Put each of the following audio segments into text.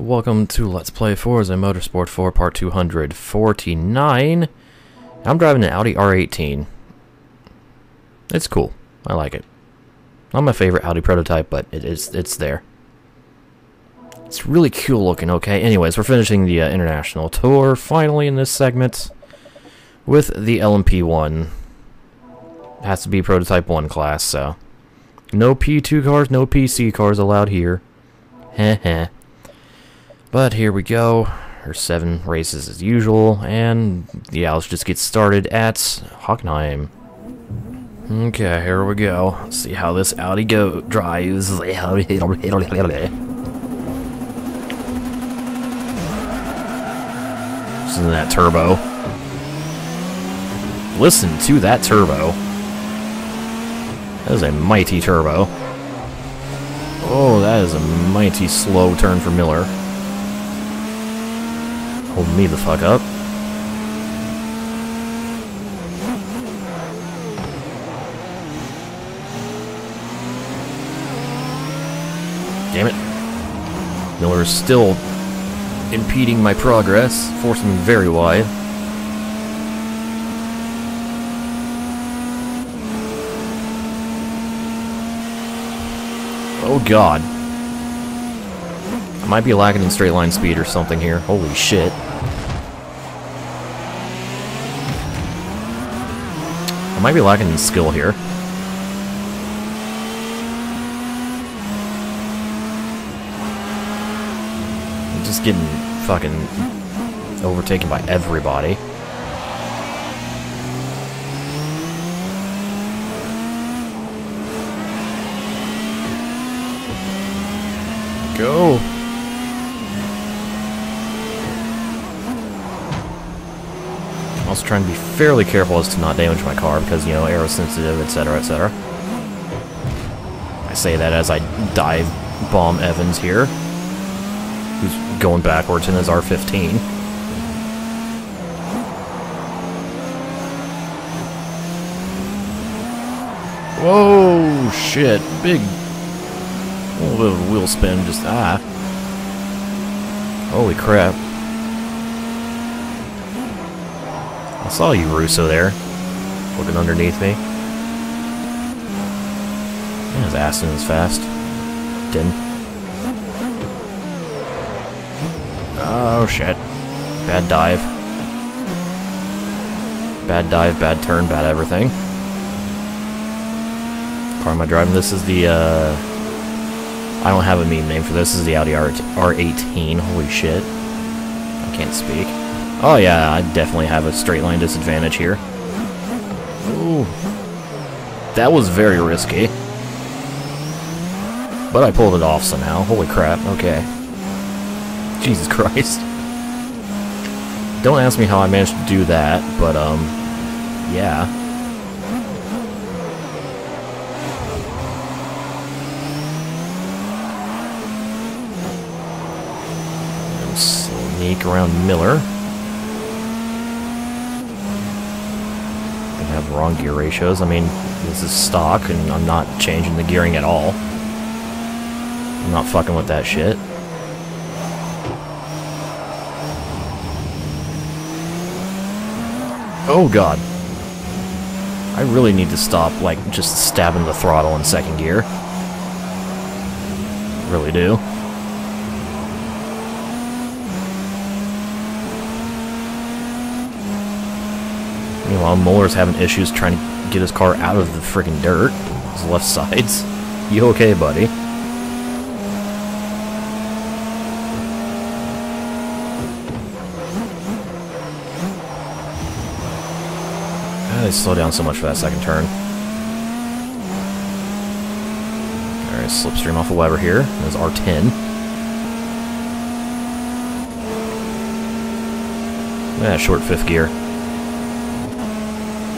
Welcome to Let's Play Forza Motorsport 4 Part 249. I'm driving an Audi R18. It's cool. I like it. Not my favorite Audi prototype, but it is it's there. It's really cool looking, okay? Anyways, we're finishing the uh, international tour finally in this segment with the LMP1. Has to be prototype 1 class, so no P2 cars, no PC cars allowed here. Heh heh. But here we go. There's seven races as usual, and yeah, let's just get started at Hockenheim. Okay, here we go. Let's see how this Audi go drives. Listen to that turbo. Listen to that turbo. That is a mighty turbo. Oh, that is a mighty slow turn for Miller. Hold me the fuck up. Damn it. Miller is still impeding my progress, forcing me very wide. Oh god. Might be lacking in straight line speed or something here. Holy shit. I might be lacking in skill here. I'm just getting fucking overtaken by everybody. Go! Trying to be fairly careful as to not damage my car because, you know, aero sensitive, etc., etc. I say that as I dive bomb Evans here, who's going backwards in his R15. Whoa, shit, big a little bit of wheel spin, just ah. Holy crap. I saw you, Russo, there. Looking underneath me. And his ass is fast. Didn't. Oh, shit. Bad dive. Bad dive, bad turn, bad everything. Car am I driving? This is the, uh... I don't have a meme name for this. This is the Audi R R18. Holy shit. I can't speak. Oh yeah, I definitely have a straight line disadvantage here. Ooh. That was very risky. But I pulled it off somehow. Holy crap. Okay. Jesus Christ. Don't ask me how I managed to do that, but, um, yeah. Sneak around Miller. I have wrong gear ratios. I mean, this is stock, and I'm not changing the gearing at all. I'm not fucking with that shit. Oh god. I really need to stop, like, just stabbing the throttle in second gear. Really do. Muller's having issues trying to get his car out of the freaking dirt. His left sides. You okay, buddy? Ah, they slow down so much for that second turn. Alright, slipstream off of Weber here. There's R10. Yeah, short fifth gear.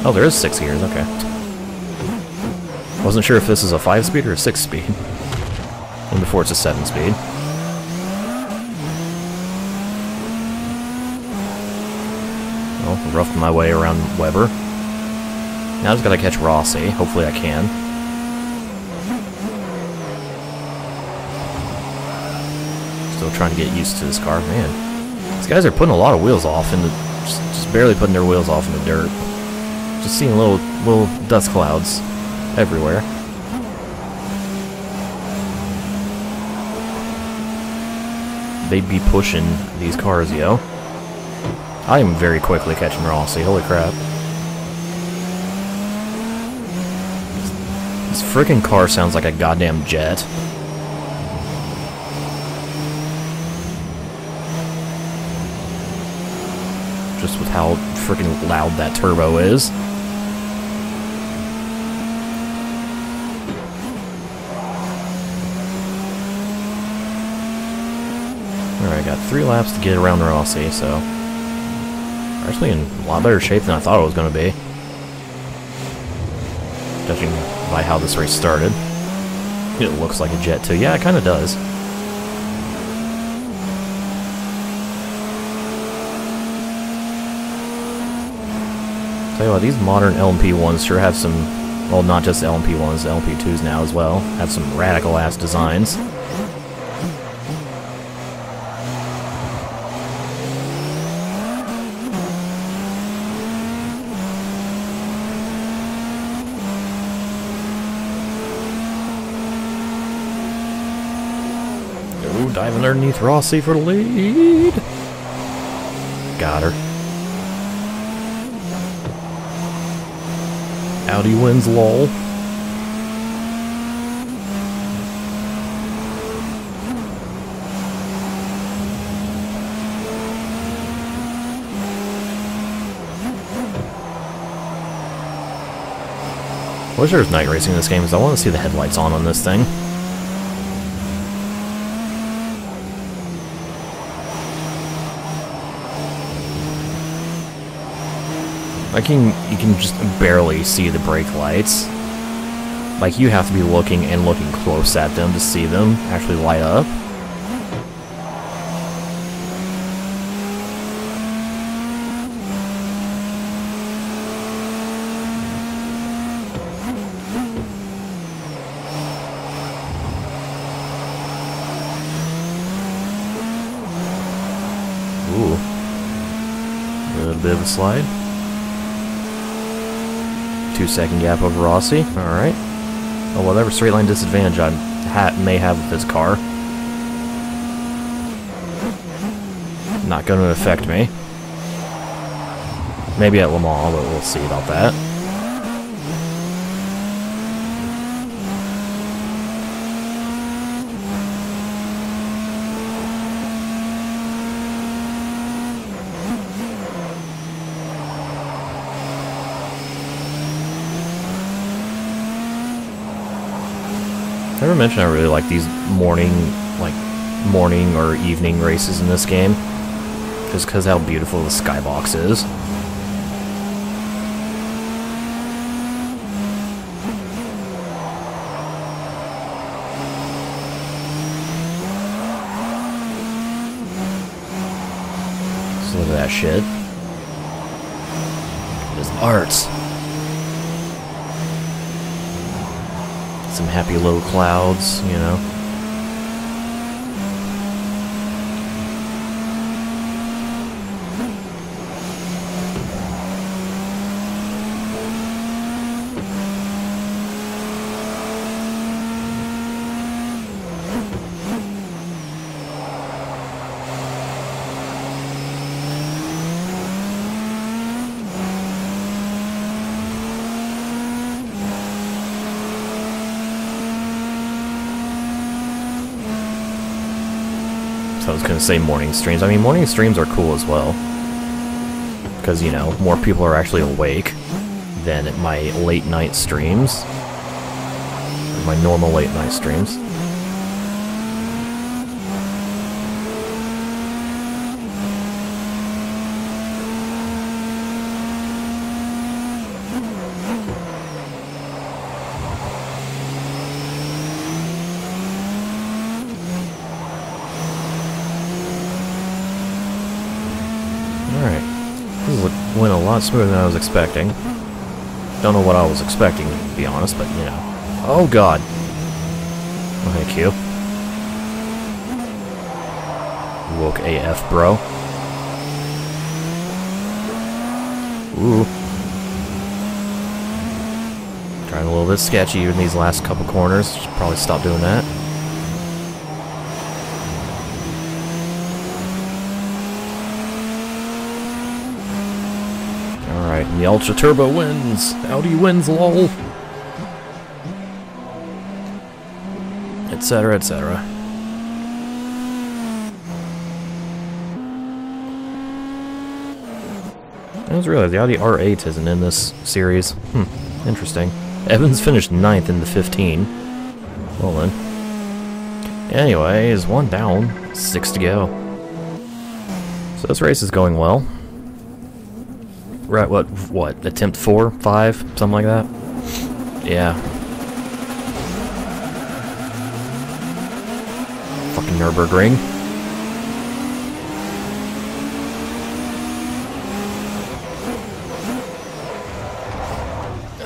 Oh, there is six gears, okay. Wasn't sure if this is a five speed or a six speed. And before it's a seven speed. Well, roughed my way around Weber. Now I just gotta catch Rossi. Hopefully I can. Still trying to get used to this car. Man, these guys are putting a lot of wheels off in the... Just, just barely putting their wheels off in the dirt. Just seeing little, little dust clouds everywhere. They'd be pushing these cars, yo. I am very quickly catching Rossi, holy crap. This freaking car sounds like a goddamn jet. Just with how freaking loud that turbo is. Alright, got three laps to get around the Rossi, so... Actually in a lot better shape than I thought it was going to be. Judging by how this race started. It looks like a jet too. Yeah, it kind of does. Tell you what, these modern LMP1s sure have some, well, not just LMP1s, LMP2s now as well, have some radical-ass designs. diving underneath Rossi for the lead. Got her. Audi wins lol. wish there was night racing in this game because I want to see the headlights on on this thing. Can you can just barely see the brake lights. Like you have to be looking and looking close at them to see them actually light up. Ooh. A little bit of a slide second gap over Rossi. Alright. Oh, whatever straight line disadvantage I ha may have with this car. Not going to affect me. Maybe at Le Mans, but we'll see about that. Never mentioned I really like these morning, like, morning or evening races in this game. Just because how beautiful the skybox is. Just look at that shit. It is art. Some happy low clouds, you know. I was going to say morning streams. I mean, morning streams are cool as well. Because, you know, more people are actually awake than my late night streams. my normal late night streams. went a lot smoother than I was expecting. Don't know what I was expecting, to be honest, but, you know. Oh, God. Oh, thank you. woke AF, bro. Ooh. Trying a little bit sketchy in these last couple corners. Should probably stop doing that. Alright, and the Ultra Turbo wins! Audi wins, lol! Etc, etc. I just realized the Audi R8 isn't in this series. Hmm, interesting. Evans finished ninth in the 15. Well then. Anyways, one down, six to go. So this race is going well. Right, what, what, attempt four, five, something like that? Yeah. Fucking Nürburgring.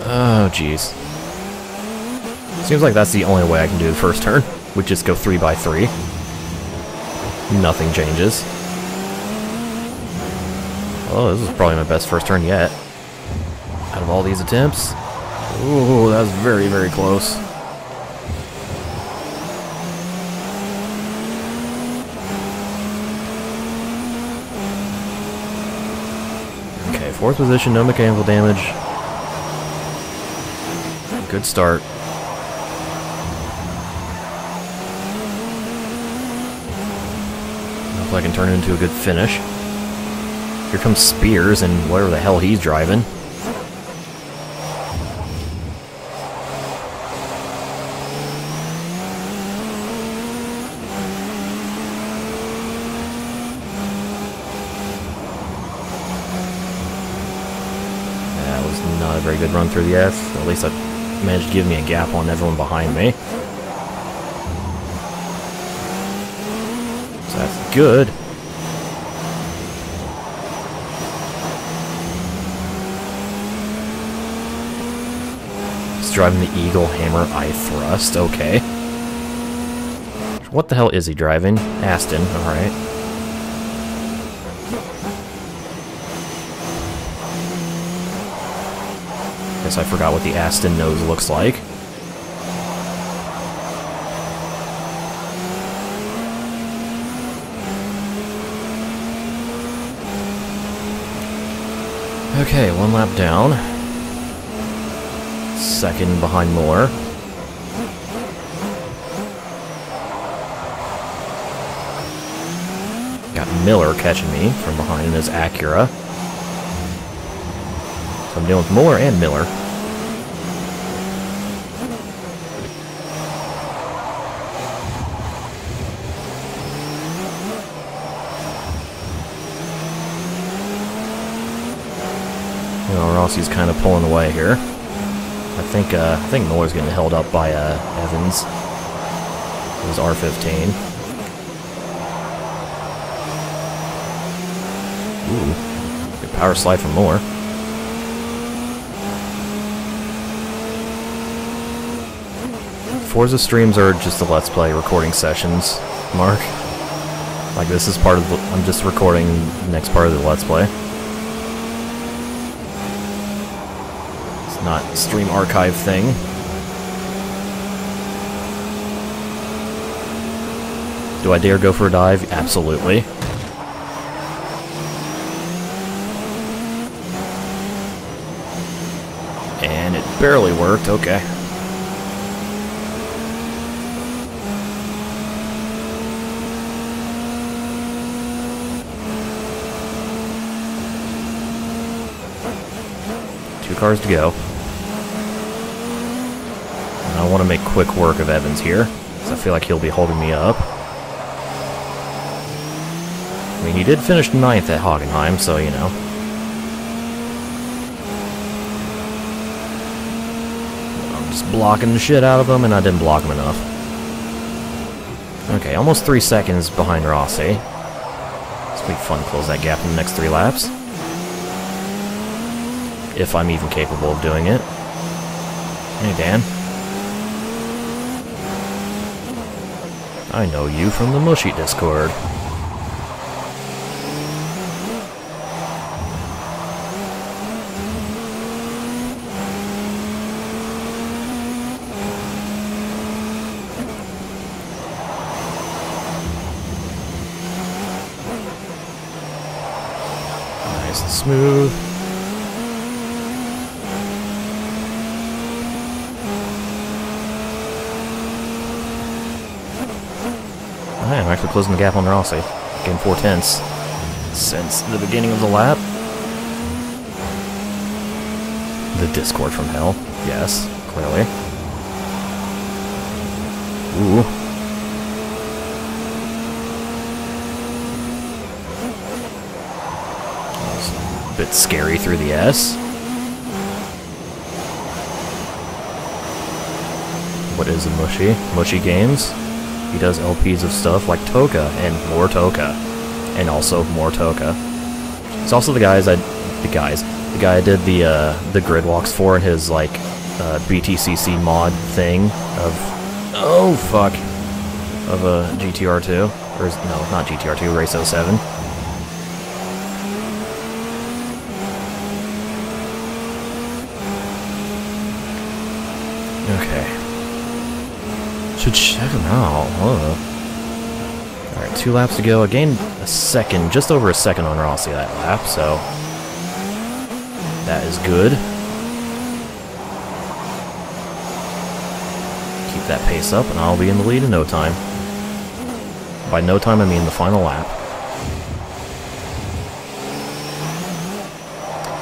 Oh, jeez. Seems like that's the only way I can do the first turn. Would just go 3 by 3 Nothing changes. Oh, this is probably my best first turn yet. Out of all these attempts. Ooh, that was very, very close. Okay, fourth position, no mechanical damage. Good start. Hope I can turn it into a good finish. Here comes Spears and whatever the hell he's driving. That was not a very good run through the S. At least I managed to give me a gap on everyone behind me. So that's good. He's driving the Eagle Hammer I Thrust, okay. What the hell is he driving? Aston, alright. Guess I forgot what the Aston nose looks like. Okay, one lap down. Second behind Moore. Got Miller catching me from behind in his Acura. So I'm dealing with Moore and Miller. You know, Rossi's kind of pulling away here. I think uh, I think Moore's getting held up by uh, Evans. It was R15. Ooh, good power slide from Moore. Forza streams are just the Let's Play recording sessions, Mark. Like this is part of the, I'm just recording the next part of the Let's Play. Not stream archive thing. Do I dare go for a dive? Absolutely. And it barely worked, okay. Two cars to go. And I want to make quick work of Evans here, because I feel like he'll be holding me up. I mean, he did finish ninth at Hockenheim, so, you know. I'm just blocking the shit out of him, and I didn't block him enough. Okay, almost three seconds behind Rossi. It's gonna be fun close that gap in the next three laps if I'm even capable of doing it. Hey, Dan. I know you from the Mushy Discord. Nice and smooth. Oh, I am actually closing the gap on Rossi. Getting four tenths since the beginning of the lap. The Discord from hell. Yes, clearly. Ooh. a bit scary through the S. What is a Mushy? Mushy Games. He does LPs of stuff like TOCA and more TOCA. And also more TOCA. It's also the guys I... The guys. The guy I did the, uh, the grid walks for in his, like, uh, BTCC mod thing of... Oh, fuck. Of a GTR2. Or, no, not GTR2, Race 07. Okay. Should check him out. Huh. Alright, two laps to go. I gained a second, just over a second on Rossi that lap, so... That is good. Keep that pace up, and I'll be in the lead in no time. By no time, I mean the final lap.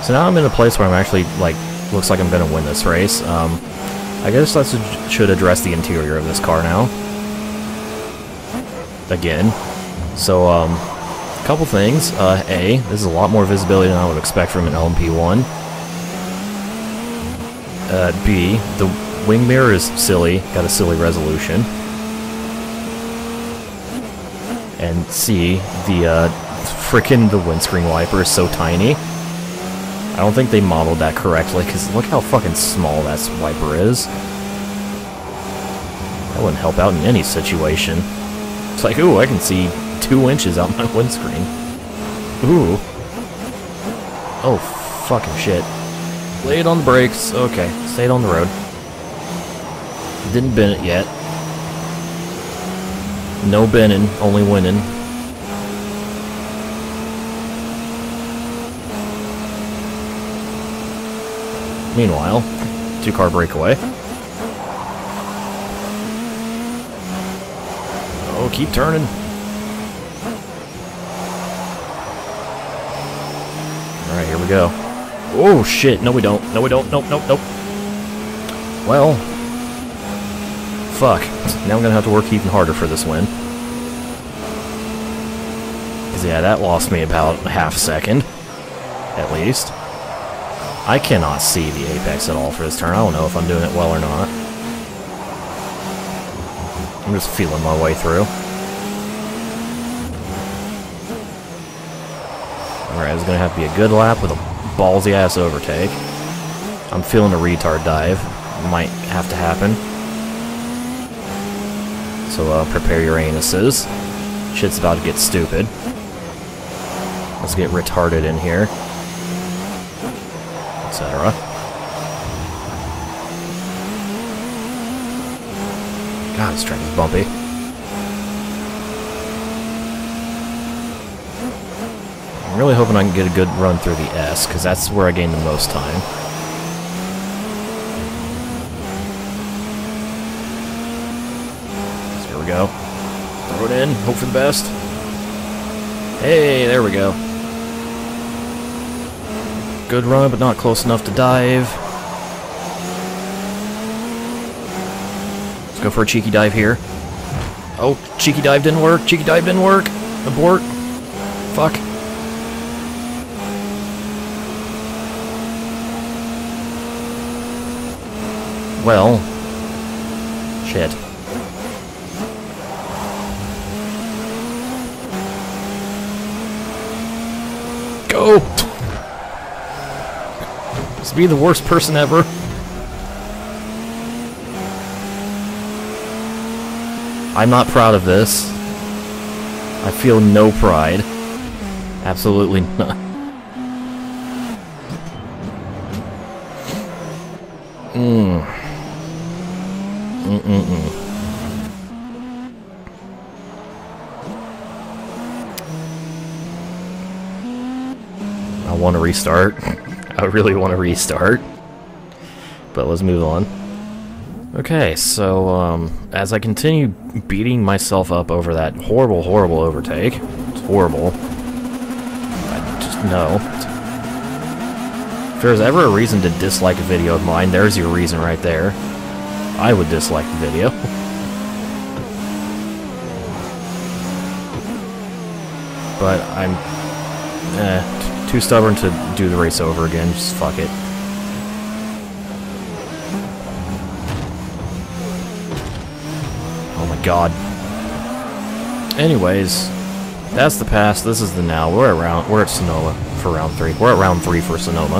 So now I'm in a place where I'm actually, like, looks like I'm going to win this race. Um, I guess that should address the interior of this car now. Again. So, um, a couple things. Uh, A, this is a lot more visibility than I would expect from an LMP1. Uh, B, the wing mirror is silly, got a silly resolution. And C, the, uh, the windscreen wiper is so tiny. I don't think they modeled that correctly, because look how fucking small that wiper is. That wouldn't help out in any situation. It's like, ooh, I can see two inches out my windscreen. Ooh. Oh, fucking shit. Lay it on the brakes. Okay, stayed on the road. Didn't bend it yet. No bending, only winning. Meanwhile, two-car breakaway. Oh, keep turning. Alright, here we go. Oh, shit. No, we don't. No, we don't. Nope, nope, nope. Well. Fuck. Now I'm gonna have to work even harder for this win. Cause yeah, that lost me about a half second. At least. I cannot see the apex at all for this turn. I don't know if I'm doing it well or not. I'm just feeling my way through. Alright, it's gonna have to be a good lap with a ballsy ass overtake. I'm feeling a retard dive. Might have to happen. So uh, prepare your anuses. Shit's about to get stupid. Let's get retarded in here etc. God, this track is bumpy. I'm really hoping I can get a good run through the S, because that's where I gain the most time. So here we go. Throw it in, hope for the best. Hey, there we go. Good run, but not close enough to dive. Let's go for a cheeky dive here. Oh, cheeky dive didn't work. Cheeky dive didn't work. Abort. Fuck. Well. Shit. Go! To be the worst person ever. I'm not proud of this. I feel no pride. Absolutely none. Mmm. Mm-mm-mm. I want to restart. I really want to restart. But let's move on. Okay, so um, as I continue beating myself up over that horrible, horrible overtake, it's horrible. I just know. If there's ever a reason to dislike a video of mine, there's your reason right there. I would dislike the video. but I'm eh, too stubborn to do the race over again. Just fuck it. Oh my god. Anyways, that's the past. This is the now. We're around. We're at Sonoma for round three. We're at round three for Sonoma.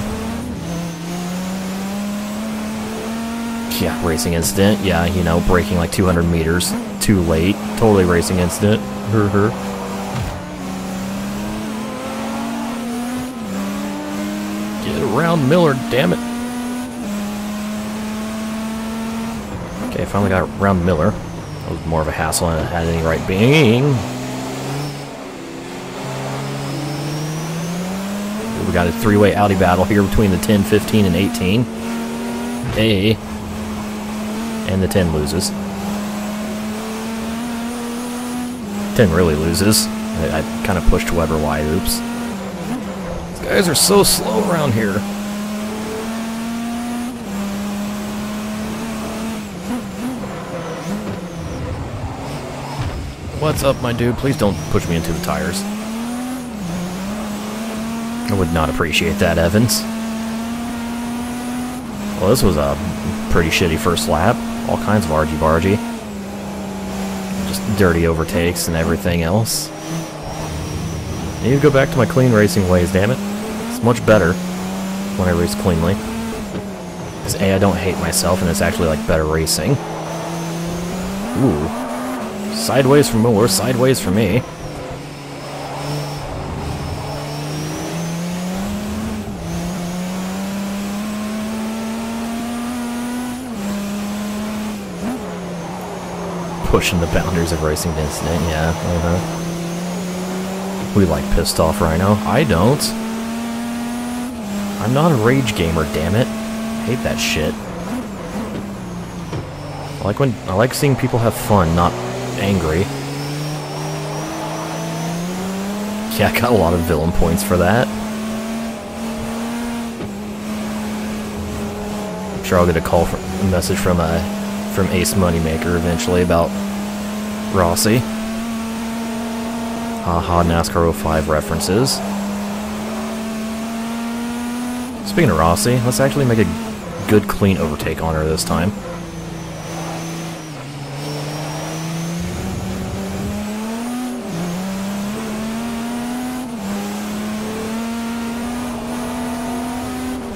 Yeah, racing incident. Yeah, you know, breaking like 200 meters too late. Totally racing incident. Her her. Miller, damn it. Okay, finally got around Miller. That was more of a hassle than it had any right being. We got a three-way Audi battle here between the 10, 15, and 18. A. And the 10 loses. 10 really loses. I, I kind of pushed Weber wide, oops. These guys are so slow around here. What's up, my dude? Please don't push me into the tires. I would not appreciate that, Evans. Well, this was a pretty shitty first lap. All kinds of argy-bargy. Just dirty overtakes and everything else. I need to go back to my clean racing ways, damn it. It's much better when I race cleanly. Because A, I don't hate myself, and it's actually like better racing. Ooh. Sideways for Moore, sideways for me. Pushing the boundaries of racing incident, yeah. Uh -huh. We like pissed off Ryno. I don't. I'm not a rage gamer, damn it. hate that shit. I like when I like seeing people have fun, not angry. Yeah, I got a lot of villain points for that. I'm sure I'll get a call from a message from a uh, from Ace Moneymaker eventually about Rossi. Haha, NASCAR 05 references. Speaking of Rossi, let's actually make a good clean overtake on her this time.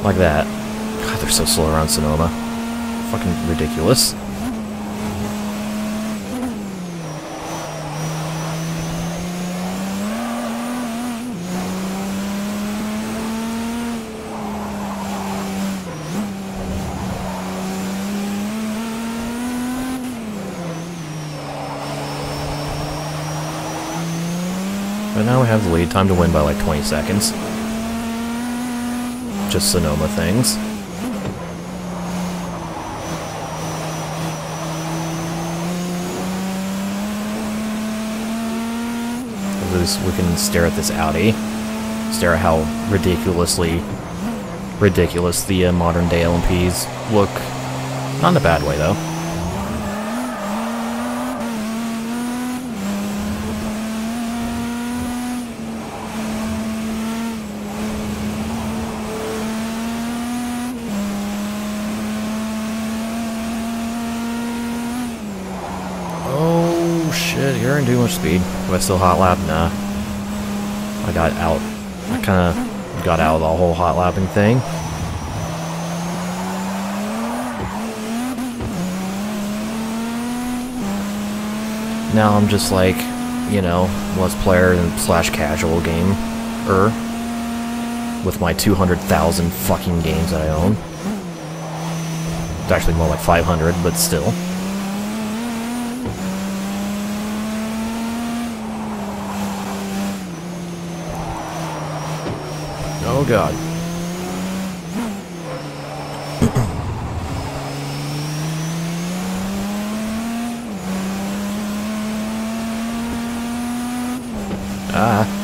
Like that. God, they're so slow around Sonoma. Fucking ridiculous. But now we have the lead time to win by like 20 seconds just Sonoma things. At least we can stare at this Audi. Stare at how ridiculously ridiculous the uh, modern day LMPs look. Not in a bad way, though. You're in too Do I still hot lap? Nah. I got out. I kind of got out of the whole hot lapping thing. Now I'm just like, you know, let's player and slash casual game er with my 200,000 fucking games that I own. It's actually more like 500, but still. Oh god. ah.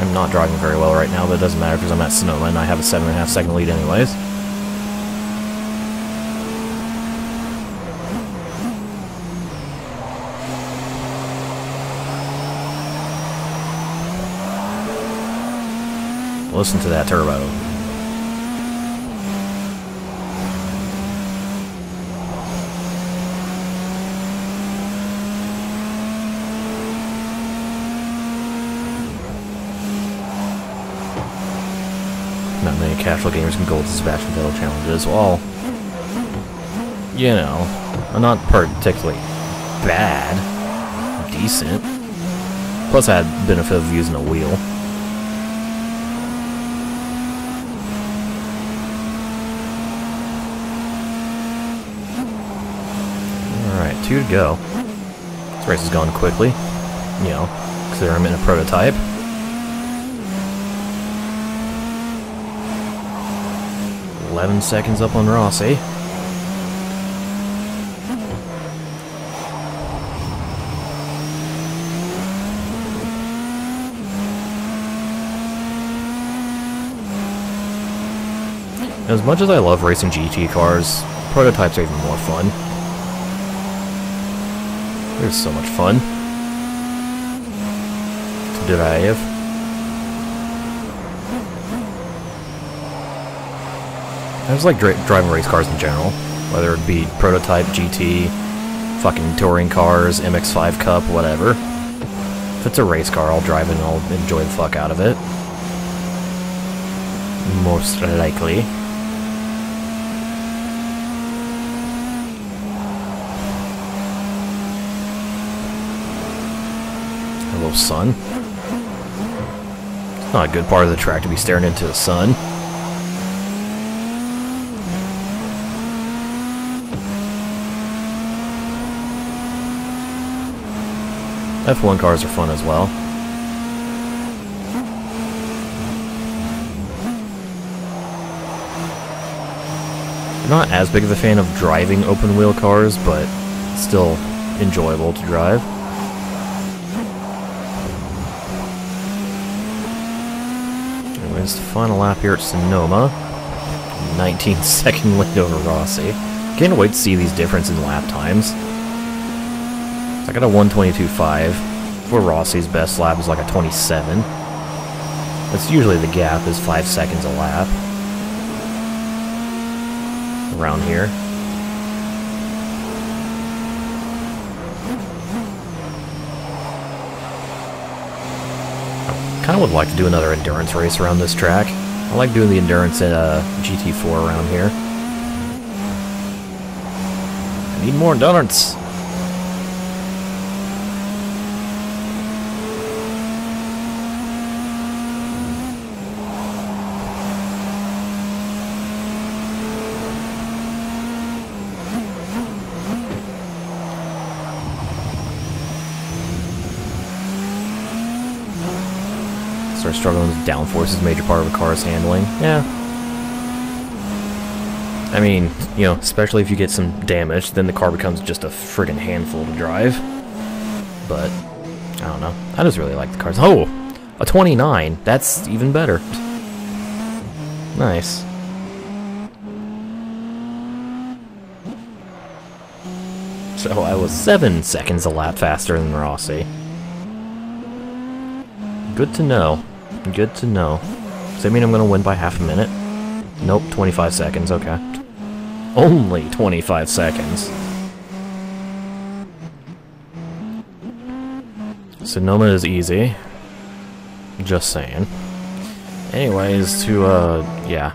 I'm not driving very well right now, but it doesn't matter because I'm at Sonoma and I have a 7.5 second lead anyways. Listen to that turbo. Not many casual gamers can go with Sebastian Vettel challenges. Well, you know, I'm not particularly bad. Decent. Plus I had benefit of using a wheel. Alright, two to go. This race is going quickly. You know, consider I'm in a prototype. Eleven seconds up on Rossi. Eh? As much as I love racing GT cars, prototypes are even more fun. They're so much fun to drive. I just like dri driving race cars in general, whether it be prototype, GT, fucking touring cars, MX-5 Cup, whatever. If it's a race car, I'll drive it and I'll enjoy the fuck out of it. Most likely. Sun. It's not a good part of the track to be staring into the sun. F1 cars are fun as well. I'm not as big of a fan of driving open wheel cars, but still enjoyable to drive. Anyways, the final lap here at Sonoma. 19 second lead over Rossi. Can't wait to see these differences in lap times. I got a 122.5, For Rossi's best lap is like a 27. That's usually the gap, is 5 seconds a lap. Around here. Kind of would like to do another endurance race around this track. I like doing the endurance in uh, GT4 around here. I need more endurance. Struggling with downforce is a major part of a car's handling. Yeah. I mean, you know, especially if you get some damage, then the car becomes just a friggin' handful to drive. But, I don't know. I just really like the cars. Oh! A 29! That's even better. Nice. So I was 7 seconds a lap faster than Rossi. Good to know. Good to know. Does that mean I'm gonna win by half a minute? Nope, 25 seconds, okay. Only 25 seconds. Sonoma is easy. Just saying. Anyways, to, uh, yeah.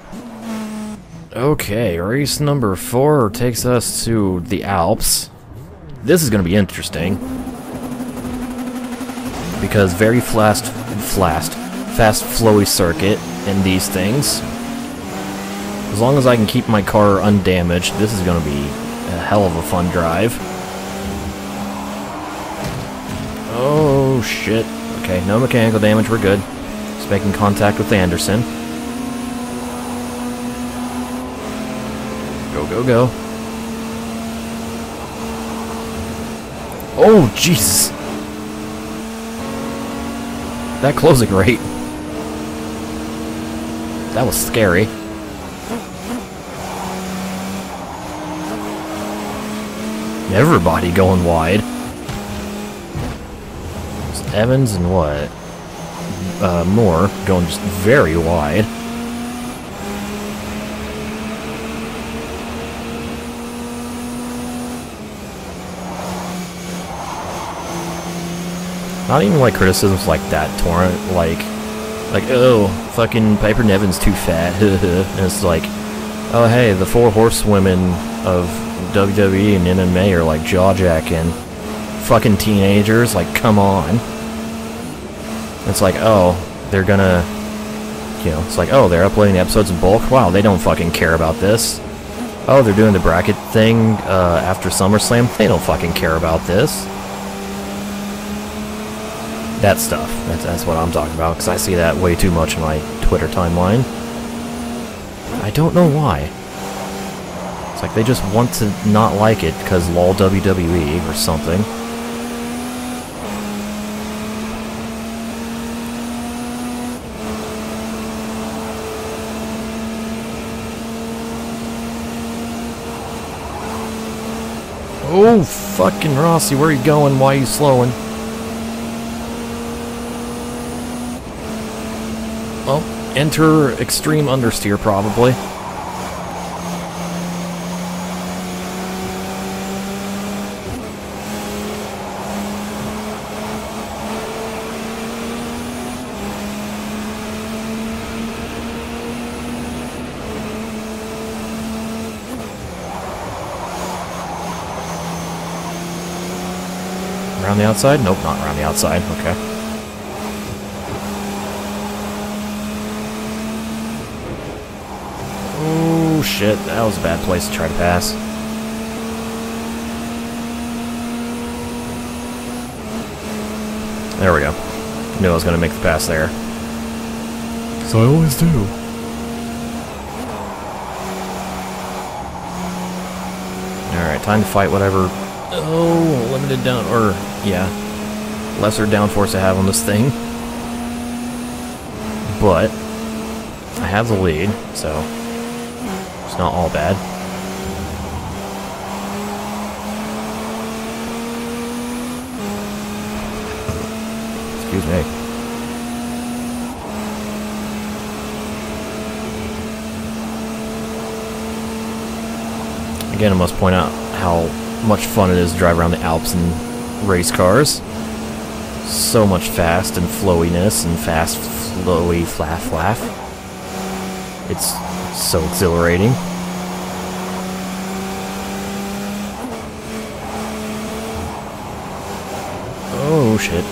Okay, race number four takes us to the Alps. This is gonna be interesting. Because very fast, fast, fast flowy circuit in these things. As long as I can keep my car undamaged, this is going to be a hell of a fun drive. Oh, shit. Okay, no mechanical damage, we're good. Just making contact with the Anderson. Go, go, go. Oh, Jesus. That closing rate. That was scary. Everybody going wide. It's Evans and what? Uh, Moore going just very wide. Not even like criticisms like that, Torrent, like, like, oh, fucking Piper Niven's too fat, and it's like, oh hey, the four horsewomen of WWE and MMA are like jaw jacking. Fucking teenagers, like, come on. It's like, oh, they're gonna, you know, it's like, oh, they're uploading the episodes in bulk? Wow, they don't fucking care about this. Oh, they're doing the bracket thing uh, after SummerSlam? They don't fucking care about this. That stuff. That's, that's what I'm talking about, because I see that way too much in my Twitter timeline. I don't know why. It's like they just want to not like it because lol WWE or something. Oh, fucking Rossi, where are you going? Why are you slowing? Well, enter extreme understeer probably. Around the outside? Nope, not around the outside. Okay. Oh shit, that was a bad place to try to pass. There we go. Knew I was gonna make the pass there. So I always do. Alright, time to fight whatever Oh, limited down, or, yeah, lesser downforce I have on this thing. But, I have the lead, so not all bad. Excuse me. Again, I must point out how much fun it is to drive around the Alps in race cars. So much fast and flowiness and fast, flowy, flaff, flaff. It's so exhilarating. Oh shit.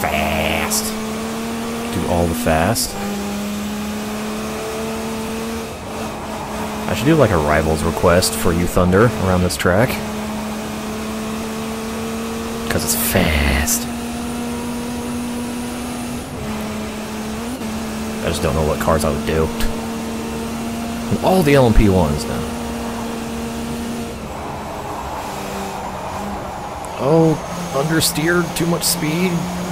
Fast. Do all the fast. I should do like a rivals request for you Thunder around this track. Because it's fast. I just don't know what cars I would do. And all the LMP ones now. Oh, understeered, too much speed.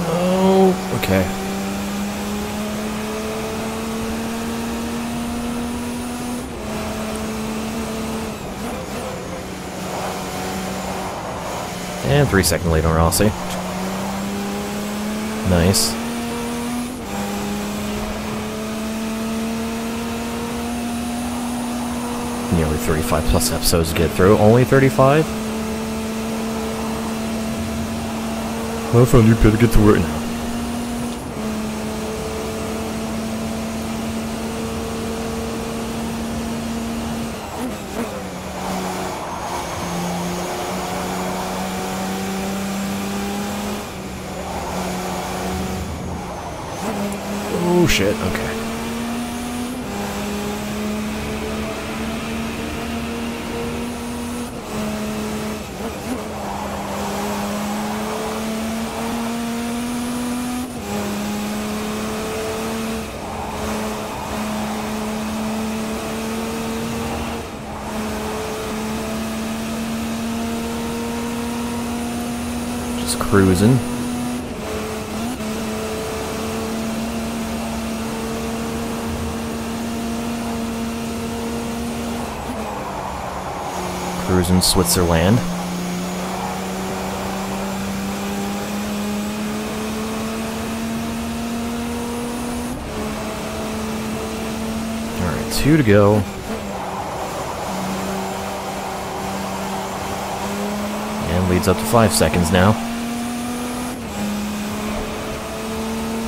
Oh, okay. And three second lead on Rossi. Nice. Nearly 35 plus episodes to get through. Only 35? Well, fun, you better get to work now. shit? Okay. Just cruising. Cruising Switzerland. Alright, two to go. And leads up to 5 seconds now.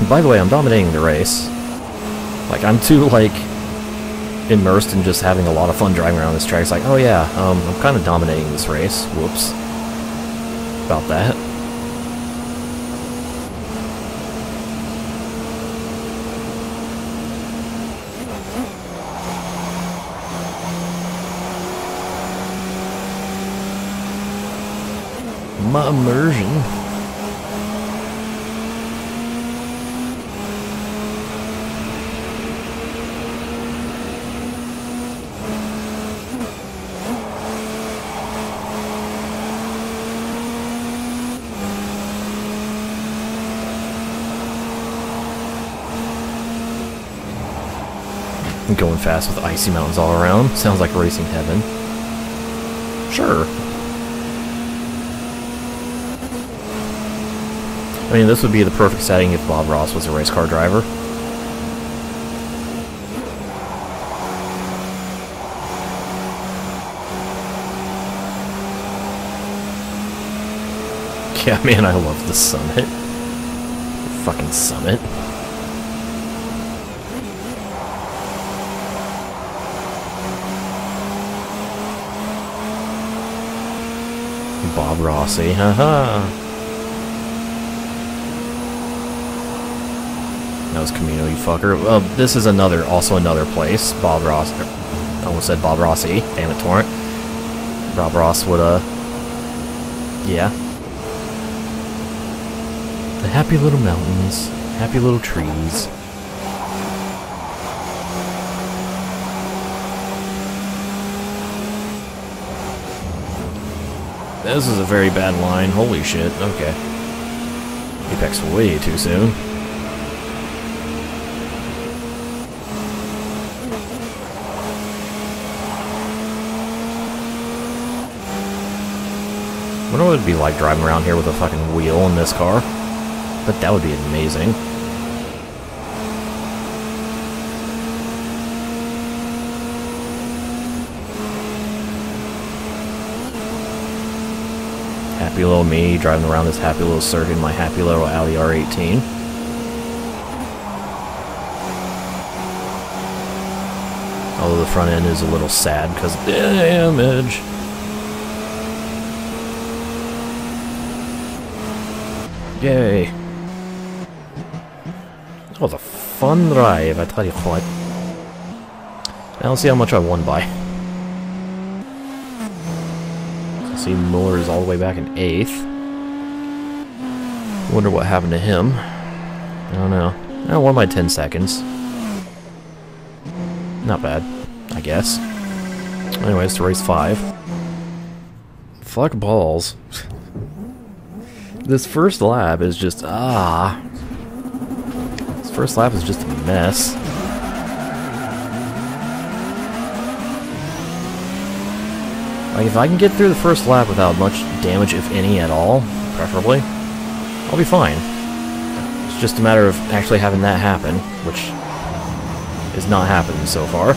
By the way, I'm dominating the race. Like, I'm too, like, immersed in just having a lot of fun driving around this track. It's like, oh yeah, um, I'm kind of dominating this race. Whoops. About that. my immersion. going fast with icy mountains all around. Sounds like racing heaven. Sure. I mean, this would be the perfect setting if Bob Ross was a race car driver. Yeah, man, I love the summit. The fucking summit. Bob Rossi, haha. knows Camino, you fucker. Well, this is another, also another place. Bob Ross, I almost said Bob Rossi. Damn it, Torrent. Bob Ross would, uh, yeah. The happy little mountains, happy little trees. This is a very bad line. Holy shit. Okay. Apex way too soon. wonder what it would be like driving around here with a fucking wheel in this car. But that would be amazing. Happy little me driving around this happy little circuit in my happy little Audi R18. Although the front end is a little sad because damage. Yay. That was a fun drive, I tell you what. Now let's see how much I won by. See Miller's all the way back in 8th. Wonder what happened to him. I don't know. I won by 10 seconds. Not bad, I guess. Anyways, to race 5. Fuck balls. This first lap is just, ah. This first lap is just a mess. Like, if I can get through the first lap without much damage, if any at all, preferably, I'll be fine. It's just a matter of actually having that happen, which is not happening so far.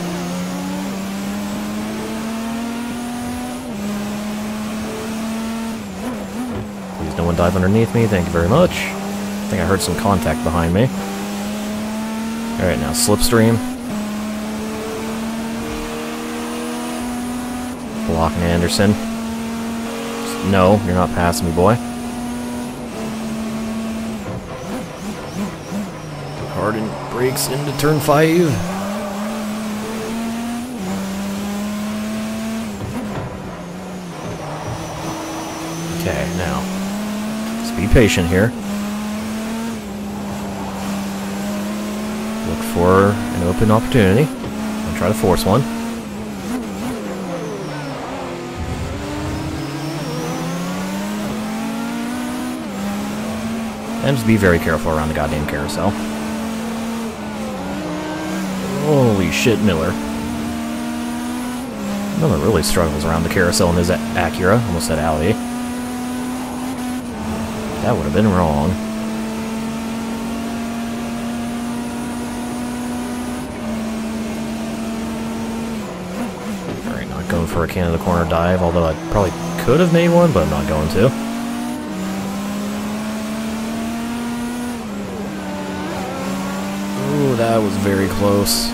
Please no one dive underneath me, thank you very much. I think I heard some contact behind me. Alright, now slipstream. Blocking Anderson. No, you're not passing me, boy. Harden breaks into turn 5. Okay, now. Just be patient here. Look for an open opportunity and try to force one. And just be very careful around the goddamn carousel. Holy shit, Miller. Miller really struggles around the carousel in his Acura. Almost said Audi. That would have been wrong. Alright, not going for a Canada corner dive, although I probably could have made one, but I'm not going to. Ooh, that was very close.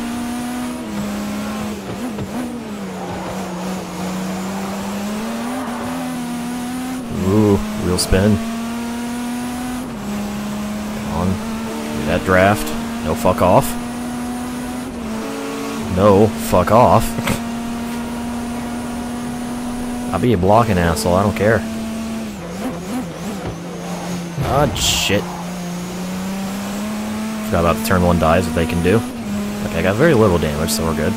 Ooh, wheel spin. Come on. That draft. No fuck off. No, fuck off. I'll be a blocking asshole, I don't care. Ah, shit. Forgot about the turn one dives that they can do. Okay, I got very little damage, so we're good.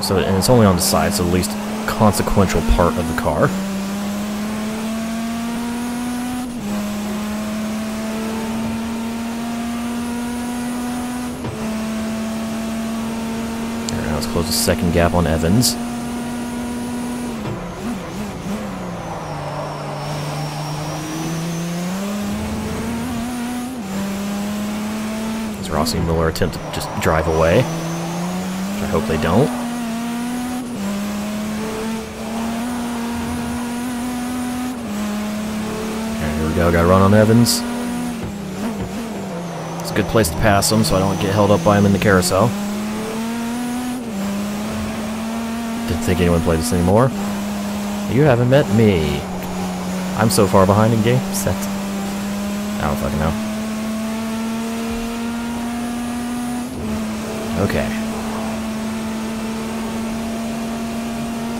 So, and it's only on the side, so the least consequential part of the car. Alright, let's close the second gap on Evans. As Rossi and Miller attempt to just drive away. Which I hope they don't. Here we go. Got to run on Evans. It's a good place to pass him so I don't get held up by him in the carousel. Didn't think anyone played this anymore. You haven't met me. I'm so far behind in game that I don't fucking know. Okay.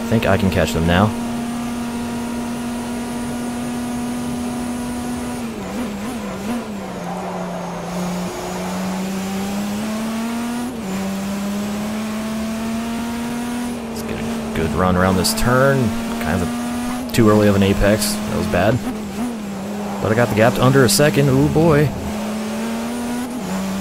I think I can catch them now. Let's get a good run around this turn. Kind of too early of an apex. That was bad. But I got the gap to under a second. Ooh boy.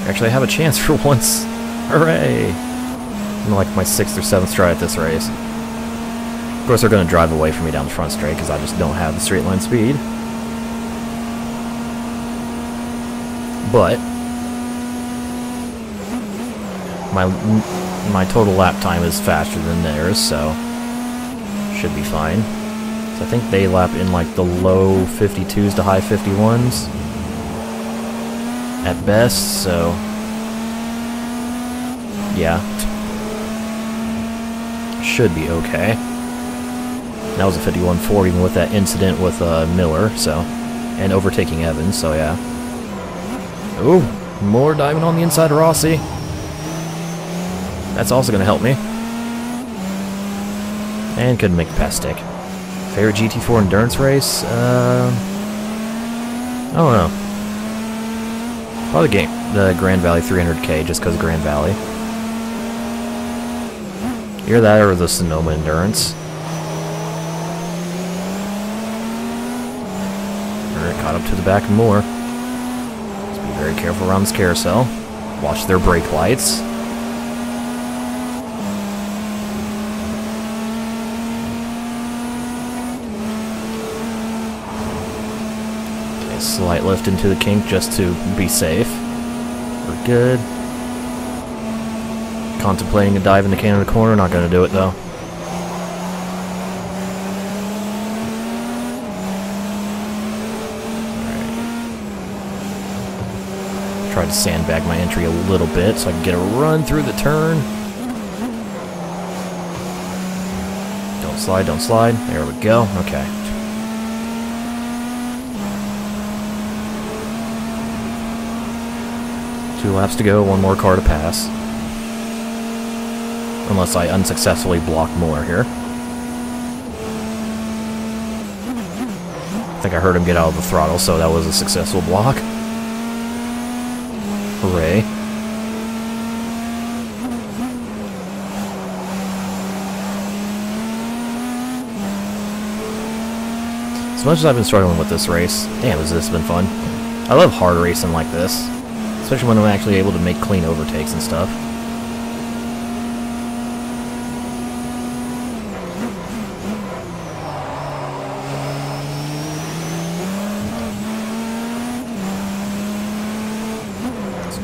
Actually, I have a chance for once. Hooray! I'm like my sixth or seventh try at this race. Of course, they're going to drive away from me down the front straight because I just don't have the straight line speed. But my my total lap time is faster than theirs, so should be fine. So I think they lap in like the low 52s to high 51s at best, so yeah. Should be okay. That was a 51-4 even with that incident with uh, Miller, so... And overtaking Evans, so yeah. Ooh, more diving on the inside Rossi. That's also going to help me. And couldn't make the pass stick. Favorite GT4 endurance race? Uh, I don't know. Probably game, the Grand Valley 300K, just because Grand Valley. Either that or the Sonoma Endurance. Alright, caught up to the back more. Just be very careful around this carousel. Watch their brake lights. Okay, slight lift into the kink just to be safe. We're good. Contemplating a dive in the Canada corner, not to do it though. Try to sandbag my entry a little bit so I can get a run through the turn. Don't slide, don't slide. There we go. Okay. Two laps to go, one more car to pass. Unless I unsuccessfully block more here. I think I heard him get out of the throttle, so that was a successful block. Hooray. As much as I've been struggling with this race, damn, has this been fun. I love hard racing like this. Especially when I'm actually able to make clean overtakes and stuff.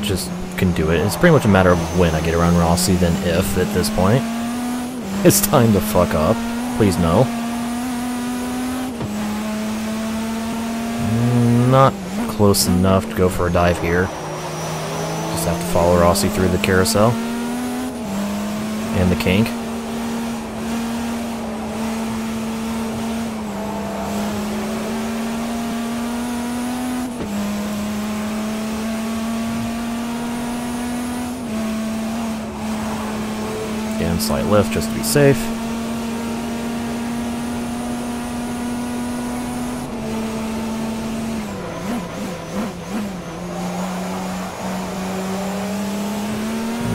just can do it. It's pretty much a matter of when I get around Rossi than if at this point. It's time to fuck up. Please no. Mm, not close enough to go for a dive here. Just have to follow Rossi through the carousel. And the kink. Again, slight lift just to be safe.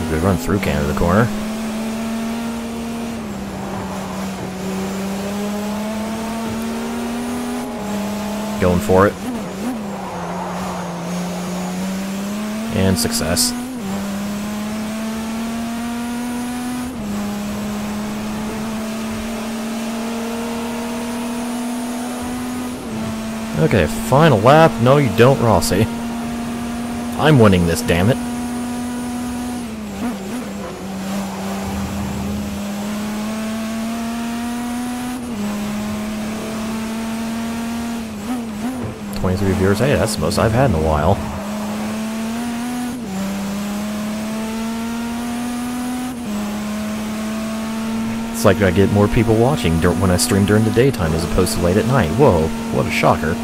Good run through Canada the corner. Going for it. And success. Okay, final lap. No, you don't, Rossi. I'm winning this, damn it. Twenty-three viewers. Hey, that's the most I've had in a while. It's like I get more people watching when I stream during the daytime as opposed to late at night. Whoa, what a shocker.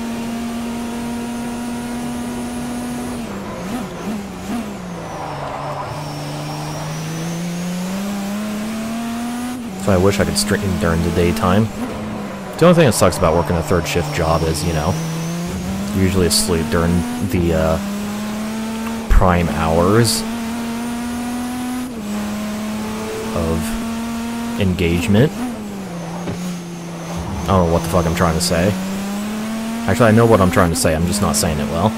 I wish I could stream during the daytime. The only thing that sucks about working a third shift job is, you know, usually asleep during the uh, prime hours of engagement. I don't know what the fuck I'm trying to say. Actually, I know what I'm trying to say, I'm just not saying it well.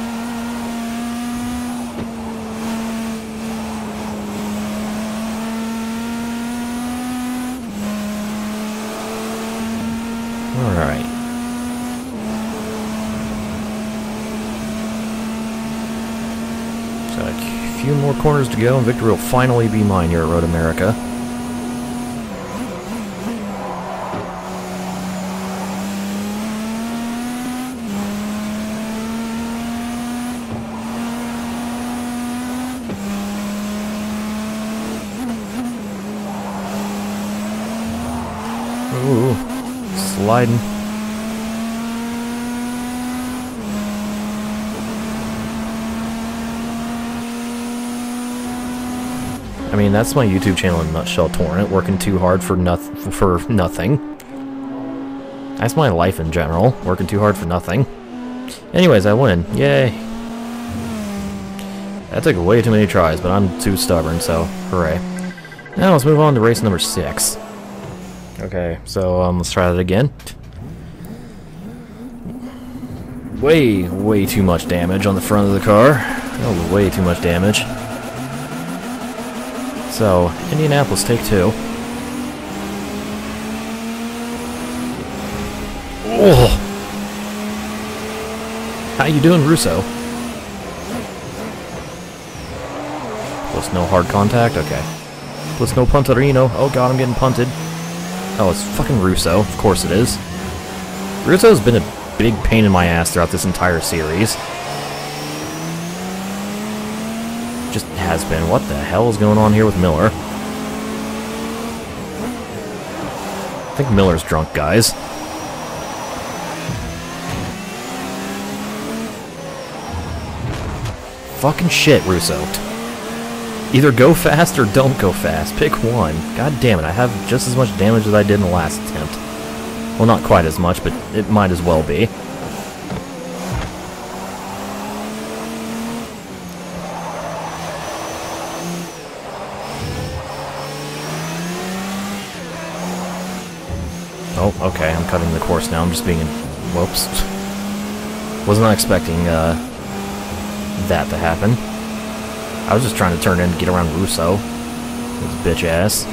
Alright. So a few more corners to go and victory will finally be mine here at Road America. Ooh, sliding. I mean, that's my YouTube channel in nutshell, Torrent. Working too hard for noth for nothing. That's my life in general. Working too hard for nothing. Anyways, I win. Yay. That took way too many tries, but I'm too stubborn, so hooray. Now let's move on to race number six. Okay, so um, let's try that again. Way, way too much damage on the front of the car. Oh, way too much damage. So, Indianapolis, take two. Oh! How you doing, Russo? Plus no hard contact? Okay. Plus no punterino. Oh god, I'm getting punted. Oh, it's fucking Russo. Of course it is. Russo's been a big pain in my ass throughout this entire series. Just has been. What the hell is going on here with Miller? I think Miller's drunk, guys. Fucking shit, Russo. Either go fast or don't go fast. Pick one. God damn it, I have just as much damage as I did in the last attempt. Well, not quite as much, but it might as well be. Oh, okay, I'm cutting the course now. I'm just being... Whoops. Was not expecting uh, that to happen. I was just trying to turn in to get around Russo. His bitch ass.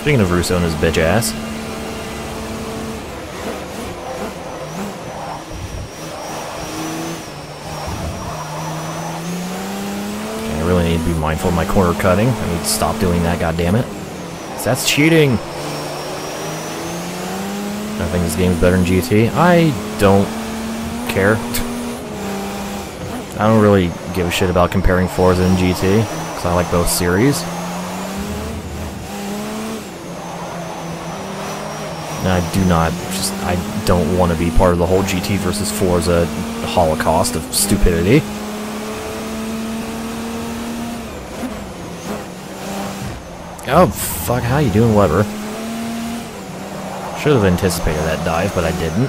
Speaking of Russo and his bitch ass. Okay, I really need to be mindful of my corner cutting. I need to stop doing that, goddammit. That's cheating! I think this game's better than GT. I don't care. I don't really give a shit about comparing Forza and GT, because I like both series. And I do not, just, I don't want to be part of the whole GT versus Forza uh, holocaust of stupidity. Oh, fuck, how you doing, Weber? Should have anticipated that dive, but I didn't.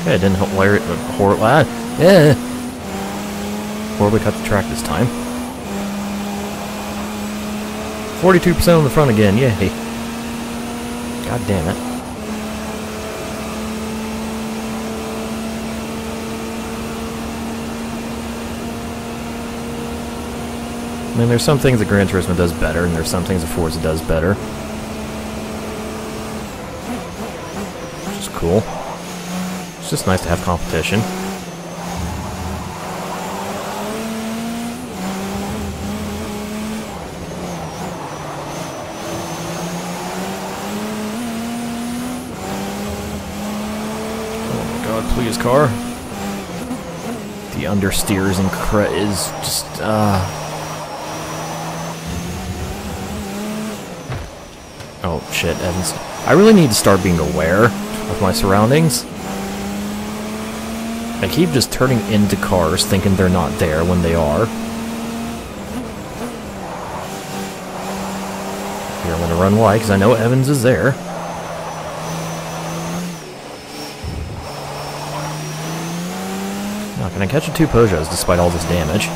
Okay, I didn't it, but horribly, ah, yeah. Horribly cut the track this time. 42% on the front again, yay. God damn it. Mean, there's some things that Gran Turismo does better, and there's some things that Forza does better. Which is cool. It's just nice to have competition. please, car. The understeers and cre is just, uh... Oh, shit, Evans. I really need to start being aware of my surroundings. I keep just turning into cars thinking they're not there when they are. Here, I'm gonna run wide because I know Evans is there. Can I catch a two Peugeots despite all this damage?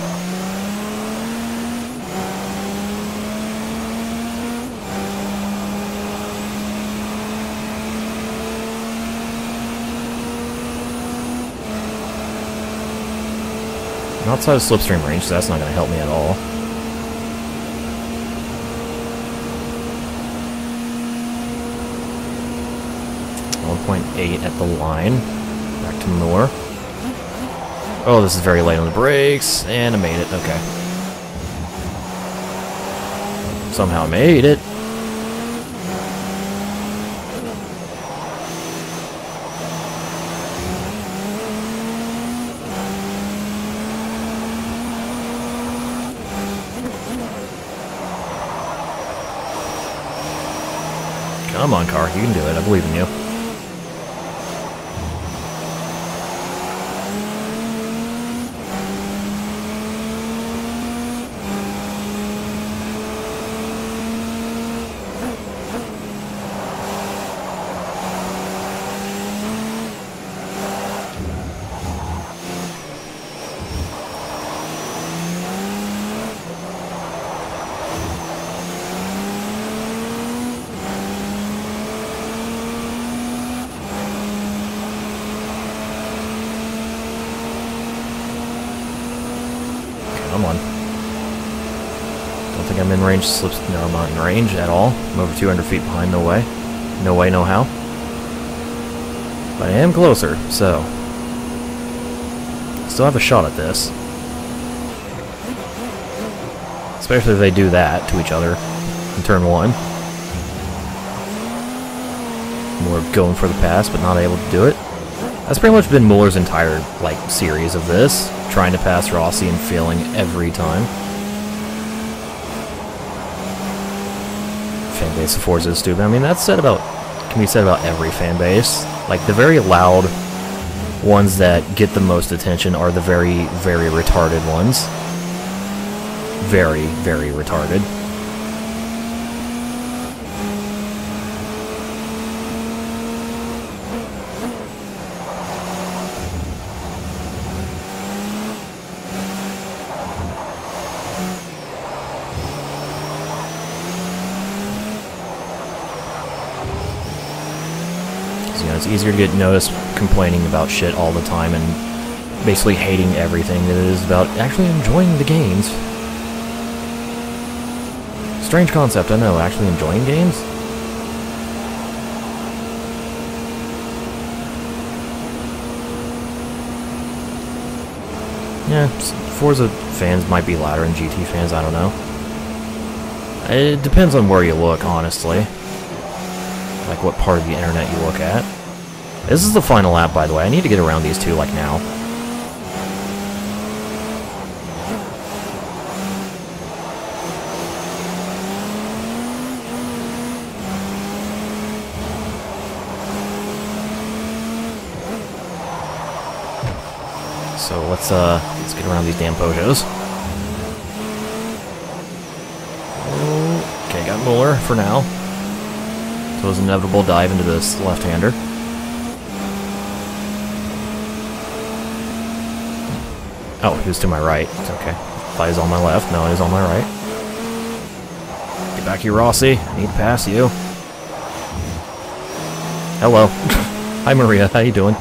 Outside of slipstream range, so that's not going to help me at all. One point eight at the line. Back to Moore. Oh, this is very late on the brakes, and I made it. Okay. Somehow made it. Come on, car. You can do it. I believe in you. Come on. Don't think I'm in range. Slips. No, I'm not in range at all. I'm over 200 feet behind. No way. No way, no how. But I am closer, so... Still have a shot at this. Especially if they do that to each other in turn one. More going for the pass, but not able to do it. That's pretty much been Muller's entire, like, series of this trying to pass Rossi and failing every time. Base of Forza is stupid. I mean, that's said about can be said about every fan base. Like the very loud ones that get the most attention are the very, very retarded ones. Very, very retarded. Easier to get noticed complaining about shit all the time and basically hating everything than it is about actually enjoying the games. Strange concept, I know, actually enjoying games? Yeah, Forza fans might be louder than GT fans, I don't know. It depends on where you look, honestly. Like what part of the internet you look at. This is the final lap, by the way. I need to get around these two, like, now. So let's uh let's get around these damn Peugeots. Okay, got Muller for now. So his inevitable dive into this left-hander. Oh, he was to my right. It's okay. Was on my left. No, he's on my right. Get back here, Rossi. I need to pass you. Hello. Hi, Maria. How you doing?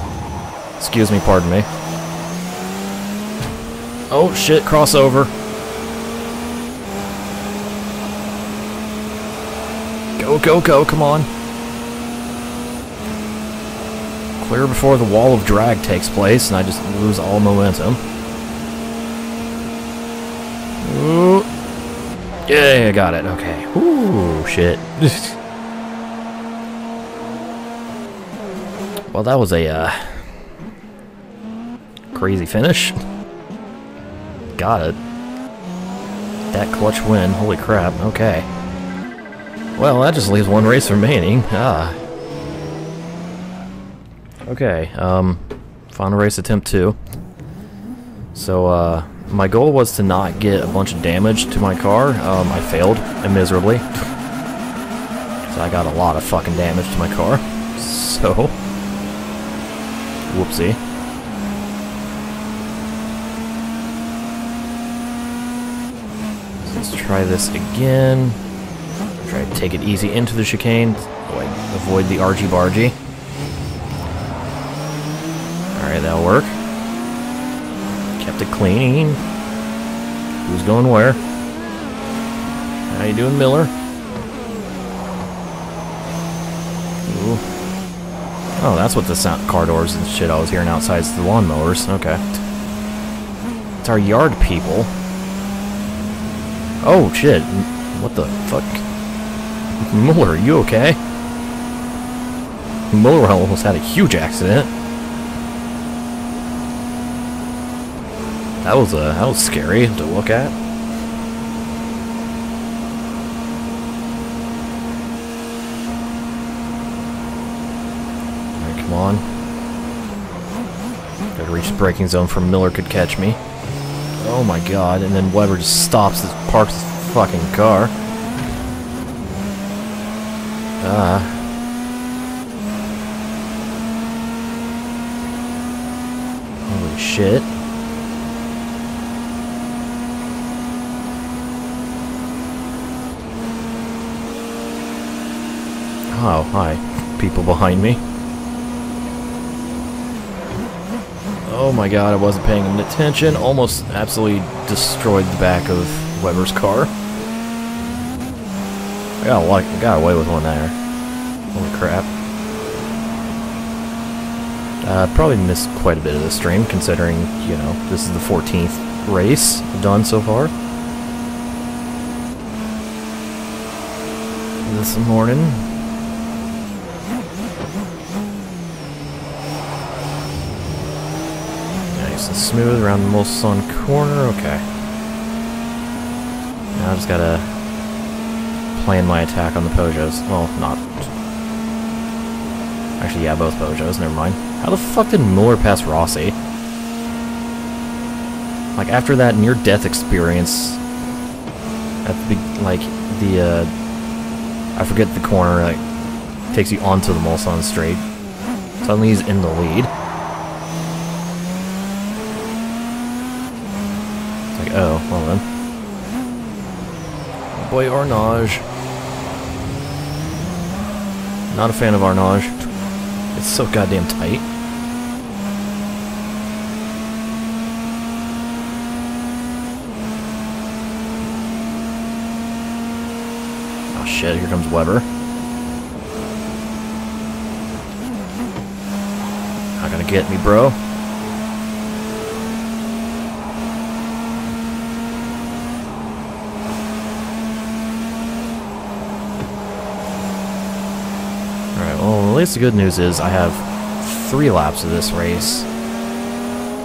Excuse me, pardon me. Oh, shit, crossover. Go, go, go, come on. Clear before the wall of drag takes place, and I just lose all momentum. Yeah, I got it, okay. Ooh, shit. well, that was a, uh, crazy finish. Got it. That clutch win, holy crap, okay. Well, that just leaves one race remaining. Ah. Okay, um, final race attempt two. So, uh, my goal was to not get a bunch of damage to my car. Um, I failed miserably. So I got a lot of fucking damage to my car. So, whoopsie. Let's try this again. Try to take it easy into the chicane. Avoid the argy-bargy. Alright, that'll work. Kept cleaning. Who's going where? How you doing, Miller? Ooh. Oh, that's what the sound car doors and shit I was hearing outside is the lawnmowers. Okay. It's our yard people. Oh, shit. What the fuck? Muller, are you okay? Muller almost had a huge accident. That was uh, that was scary to look at. Alright, come on. Gotta reach the braking zone for Miller could catch me. Oh my god, and then Weber just stops and parks his fucking car. Ah. Holy shit. Oh, hi. People behind me. Oh my god, I wasn't paying attention. Almost absolutely destroyed the back of Weber's car. I got, like, got away with one there. Holy crap. Uh, probably missed quite a bit of the stream, considering, you know, this is the 14th race done so far. This morning. Nice and smooth around the Mulsanne corner. Okay. Now I just gotta plan my attack on the Peugeots. Well, not. Actually, yeah, both Peugeots. Never mind. How the fuck did Muller pass Rossi? Like after that near-death experience, at the like the uh, I forget the corner like takes you onto the Mulsanne straight. Suddenly he's in the lead. It's like, oh, well then. Boy, Arnage. Not a fan of Arnage. It's so goddamn tight. Oh shit, here comes Weber. Not gonna get me, bro. Well, at least the good news is I have three laps of this race.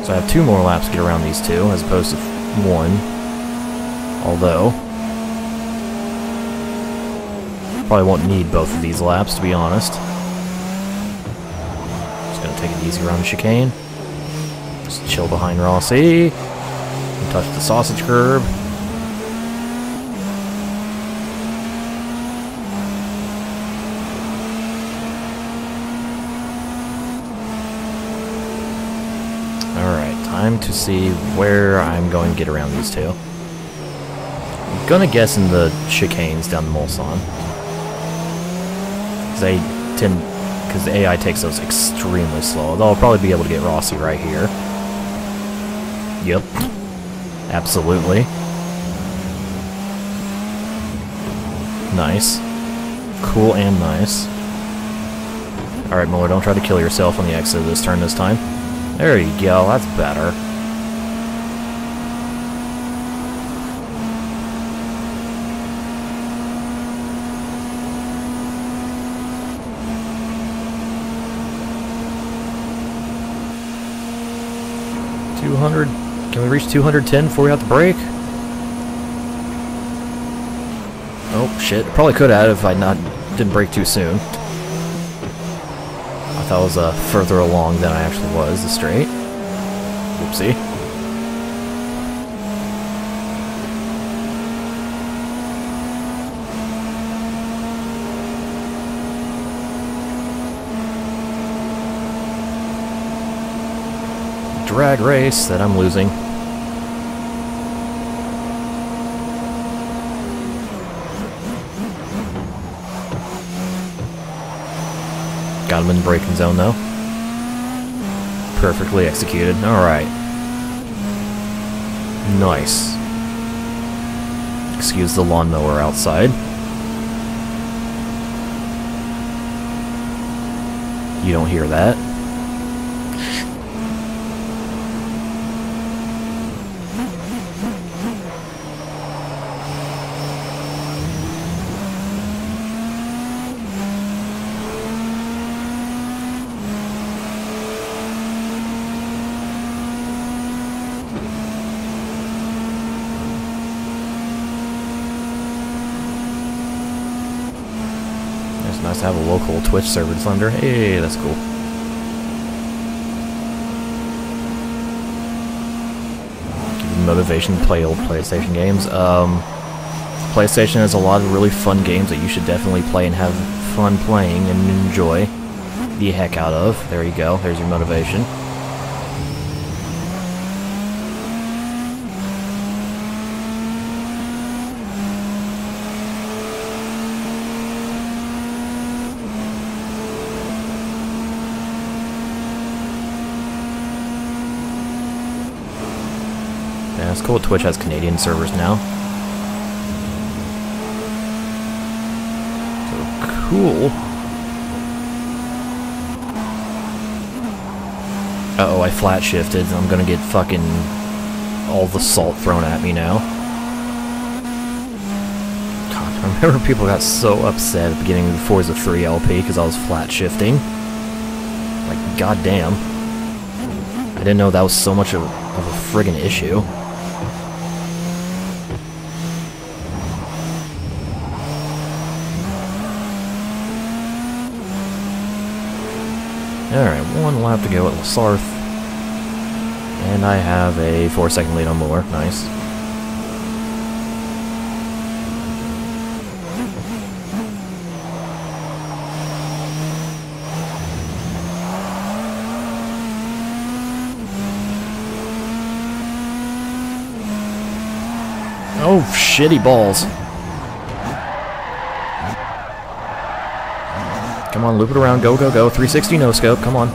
So I have two more laps to get around these two, as opposed to one. Although, probably won't need both of these laps, to be honest. Just gonna take it easy around the chicane. Just chill behind Rossi. Touch the sausage curb. time to see where I'm going to get around these two. I'm gonna guess in the chicanes down the Mulsanne. Because they tend, because the AI takes those extremely slow. They'll probably be able to get Rossi right here. Yep. Absolutely. Nice. Cool and nice. Alright, Muller, don't try to kill yourself on the exit of this turn this time. There you go, that's better. Two hundred. Can we reach 210 before we have to brake? Oh shit! Probably could have if I not didn't brake too soon. I thought I was uh, further along than I actually was, the straight. Oopsie. Drag race that I'm losing. Got him in the braking zone, though. Perfectly executed. Alright. Nice. Excuse the lawnmower outside. You don't hear that. nice to have a local Twitch server Slender. Hey, that's cool. Motivation to play old PlayStation games. Um, PlayStation has a lot of really fun games that you should definitely play and have fun playing and enjoy the heck out of. There you go. There's your motivation. Cool Twitch has Canadian servers now. So cool. Uh oh I flat shifted. I'm gonna get fucking all the salt thrown at me now. God, I remember people got so upset at the beginning of the Forza 3 LP because I was flat shifting. Like, goddamn. I didn't know that was so much of, of a friggin' issue. One lap to go at La Sarthe. And I have a 4 second lead on Muller. Nice. Oh, shitty balls. Come on, loop it around. Go, go, go. 360 no scope. Come on.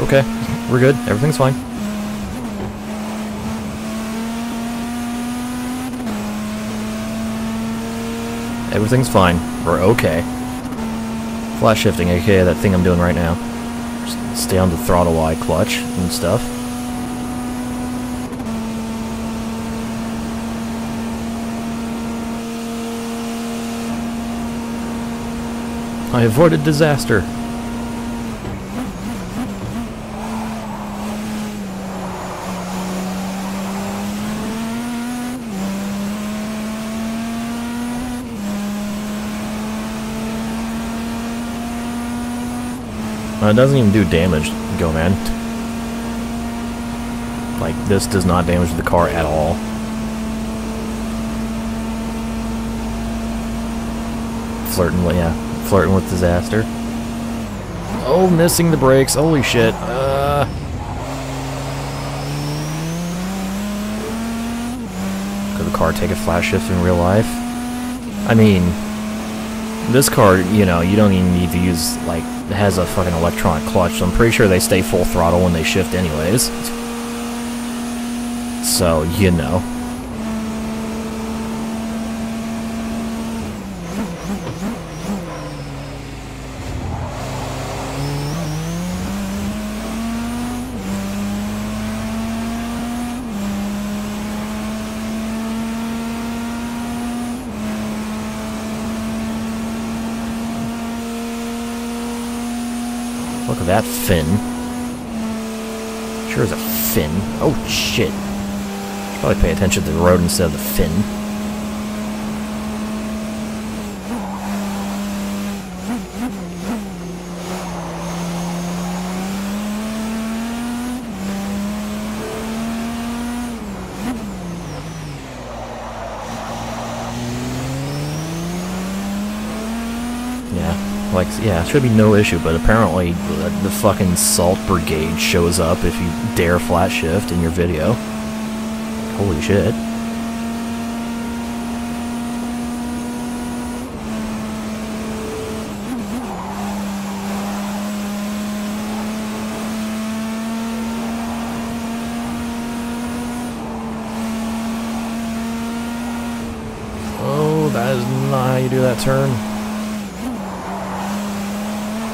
Okay, we're good. Everything's fine. Everything's fine. We're okay. Flat shifting, aka that thing I'm doing right now. Just stay on the throttle Y clutch and stuff. I avoided disaster. Uh, it doesn't even do damage, go man. Like, this does not damage the car at all. Flirting, yeah, flirting with disaster. Oh, missing the brakes, holy shit. Uh... Could the car take a flat shift in real life? I mean, this car, you know, you don't even need to use, like, has a fucking electronic clutch, so I'm pretty sure they stay full throttle when they shift anyways. So, you know. Look at that fin. Sure is a fin. Oh shit. Probably pay attention to the road instead of the fin. Like, yeah, should be no issue, but apparently the, the fucking Salt Brigade shows up if you dare flat shift in your video. Holy shit. Oh, that is not how you do that turn.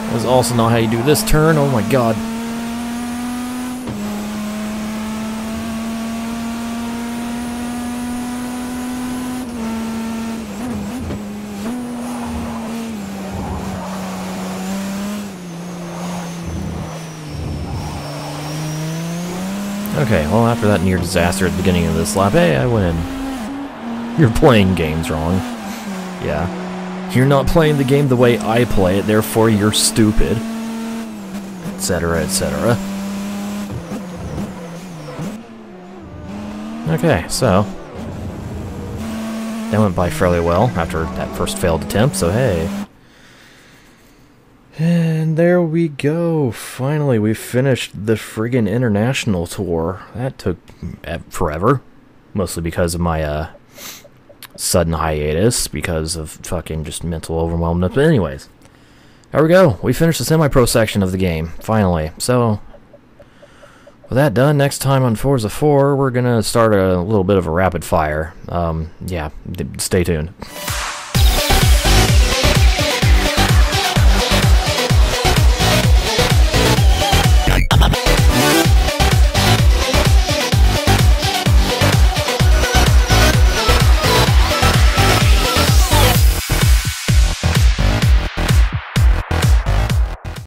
That is also not how you do this turn. Oh my god. Okay, well after that near disaster at the beginning of this lap, hey, I win. You're playing games wrong. Yeah. You're not playing the game the way I play it, therefore you're stupid. Etc., etc. Okay, so... That went by fairly well after that first failed attempt, so hey. And there we go. Finally, we finished the friggin' international tour. That took eh, forever. Mostly because of my, uh, sudden hiatus because of fucking just mental overwhelmness. But anyways, there we go. We finished the semi-pro section of the game, finally. So, with that done, next time on Forza 4, we're going to start a little bit of a rapid fire. Um, yeah, stay tuned.